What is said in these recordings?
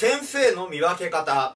先生の見分け方。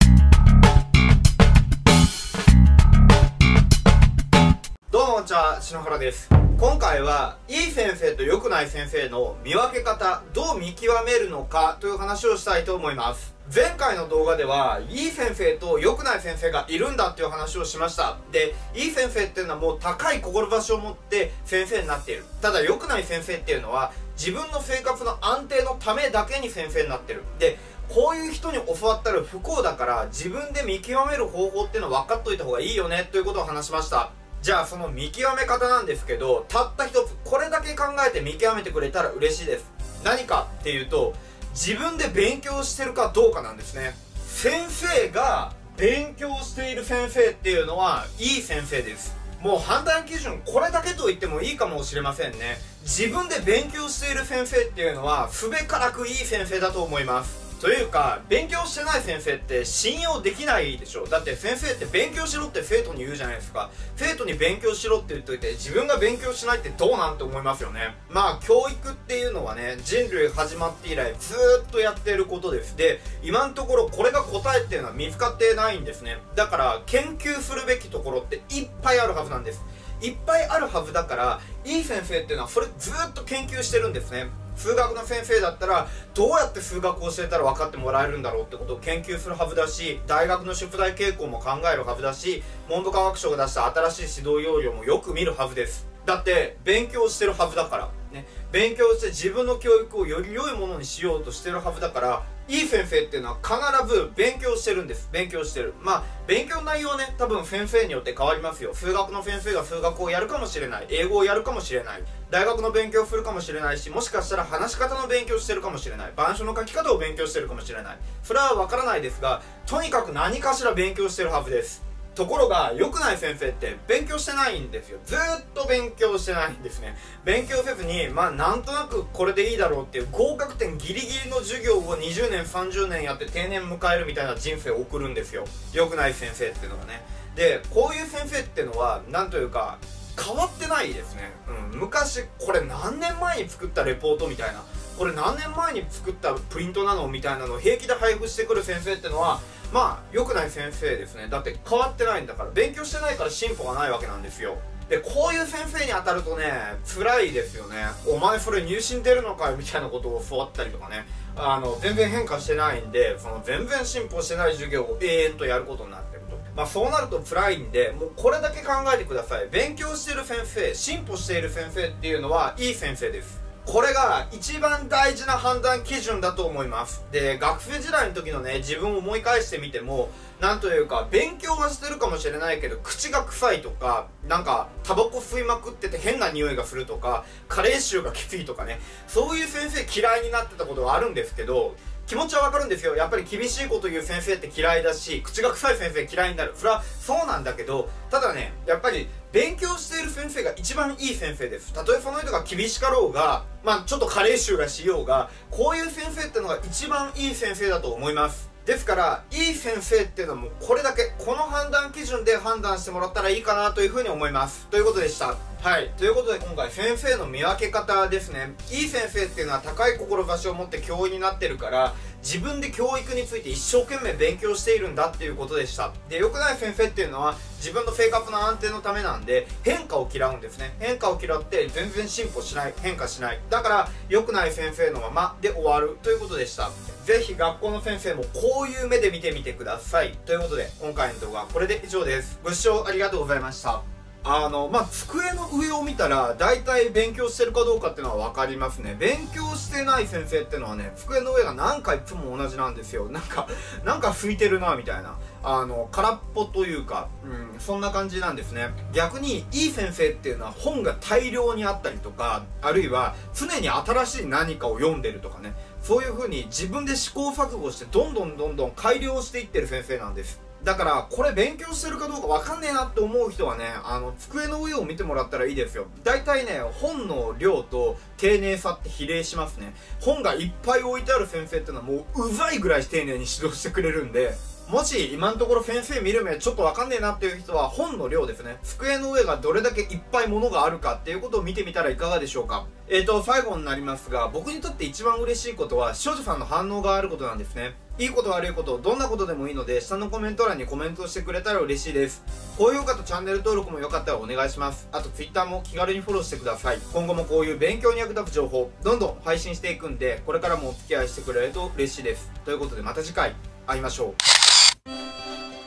どうもこんにちは、篠原です。今回は、いい先生と良くない先生の見分け方、どう見極めるのかという話をしたいと思います。前回の動画では、いい先生と良くない先生がいるんだっていう話をしました。で、いい先生っていうのはもう高い志を持って先生になっている。ただ良くない先生っていうのは、自分の生活の安定のためだけに先生になってる。で、こういう人に教わったら不幸だから自分で見極める方法っていうのは分かっといた方がいいよねということを話しました。じゃあその見極め方なんですけど、たった一つ、これだけ考えて見極めてくれたら嬉しいです。何かっていうと、自分で勉強してるかどうかなんですね。先生が勉強している先生っていうのはいい先生です。もう判断基準これだけと言ってもいいかもしれませんね。自分で勉強している先生っていうのはすべからくいい先生だと思います。というか勉強してない先生って信用できないでしょ。だって先生って勉強しろって生徒に言うじゃないですか。生徒に勉強しろって言っといて自分が勉強しないってどうなんて思いますよね。まあ教育っていうのはね人類始まって以来ずっとやってることです。で今のところこれが答えっていうのは見つかってないんですね。だから研究するべきところっていっぱいあるはずなんです。いっぱいあるはずだからいい先生っていうのはそれずっと研究してるんですね。数学の先生だったらどうやって数学を教えたら分かってもらえるんだろうってことを研究するはずだし大学の出題傾向も考えるはずだし文部科学省が出した新しい指導要領もよく見るはずです。だって勉強してるはずだから。ね。勉強して自分の教育をより良いものにしようとしてるはずだからいい先生っていうのは必ず勉強してるんです。勉強してる。まあ勉強内容はね多分先生によって変わりますよ。数学の先生が数学をやるかもしれない。英語をやるかもしれない。大学の勉強をするかもしれないしもしかしたら話し方の勉強してるかもしれない。板書の書き方を勉強してるかもしれない。それはわからないですがとにかく何かしら勉強してるはずです。ところが良くない先生って勉強してないんですよ。ずっと勉強してないんですね。勉強せずにまあなんとなくこれでいいだろうっていう合格点ギリギリの授業を20年30年やって定年迎えるみたいな人生を送るんですよ。良くない先生っていうのがね。でこういう先生っていうのは何というか変わってないですね、うん、昔これ何年前に作ったレポートみたいな。これ何年前に作ったプリントなのみたいなのを平気で配布してくる先生ってのはまあ良くない先生ですね。だって変わってないんだから勉強してないから進歩がないわけなんですよ。でこういう先生に当たるとね辛いですよね。お前それ入信出るのかよみたいなことを教わったりとかね。あの全然変化してないんでその全然進歩してない授業を永遠とやることになってると。まあそうなると辛いんでもうこれだけ考えてください。勉強してる先生進歩している先生っていうのはいい先生です。これが一番大事な判断基準だと思います。で、学生時代の時のね、自分を思い返してみても、なんというか、勉強はしてるかもしれないけど、口が臭いとか、なんか、タバコ吸いまくってて変な匂いがするとか、加齢臭がきついとかね、そういう先生嫌いになってたことはあるんですけど、気持ちはわかるんですよ。やっぱり厳しいこと言う先生って嫌いだし、口が臭い先生嫌いになる。それはそうなんだけど、ただね、やっぱり勉強している先生が一番いい先生です。たとえその人が厳しかろうが、まあちょっと加齢臭がしようが、こういう先生ってのが一番いい先生だと思います。ですから、いい先生っていうのはもうこれだけ、この判断基準で判断してもらったらいいかなというふうに思います。ということでした。はい。ということで今回先生の見分け方ですね。いい先生っていうのは高い志を持って教員になってるから、自分で教育について一生懸命勉強しているんだっていうことでした。で、良くない先生っていうのは自分の生活の安定のためなんで変化を嫌うんですね。変化を嫌って全然進歩しない、変化しない。だから良くない先生のままで終わるということでした。ぜひ学校の先生もこういう目で見てみてください。ということで今回の動画はこれで以上です。ご視聴ありがとうございました。あの、まあ、机の上を見たら、大体勉強してるかどうかっていうのは分かりますね。勉強してない先生ってのはね、机の上が何回いつも同じなんですよ。なんか、なんか拭いてるな、みたいな。あの、空っぽというか、うん、そんな感じなんですね。逆に、いい先生っていうのは本が大量にあったりとか、あるいは常に新しい何かを読んでるとかね。そういうふうに自分で試行錯誤してどんどんどんどん改良していってる先生なんです。だから、これ勉強してるかどうかわかんねえなって思う人はね、あの、机の上を見てもらったらいいですよ。大体ね、本の量と丁寧さって比例しますね。本がいっぱい置いてある先生ってのはもううざいぐらい丁寧に指導してくれるんで、もし今のところ先生見る目ちょっとわかんねえなっていう人は本の量ですね。机の上がどれだけいっぱい物があるかっていうことを見てみたらいかがでしょうか。えーと、最後になりますが、僕にとって一番嬉しいことは、少女さんの反応があることなんですね。いいこと悪いことどんなことでもいいので下のコメント欄にコメントしてくれたら嬉しいです高評価とチャンネル登録もよかったらお願いしますあと Twitter も気軽にフォローしてください今後もこういう勉強に役立つ情報どんどん配信していくんでこれからもお付き合いしてくれると嬉しいですということでまた次回会いましょう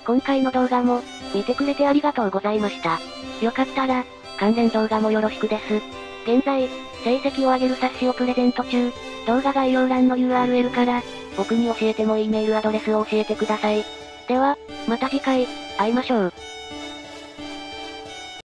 今回の動画も、見てくれてありがとうございました。よかったら、関連動画もよろしくです。現在、成績を上げる冊子をプレゼント中、動画概要欄の URL から、僕に教えてもいいメールアドレスを教えてください。では、また次回、会いましょう。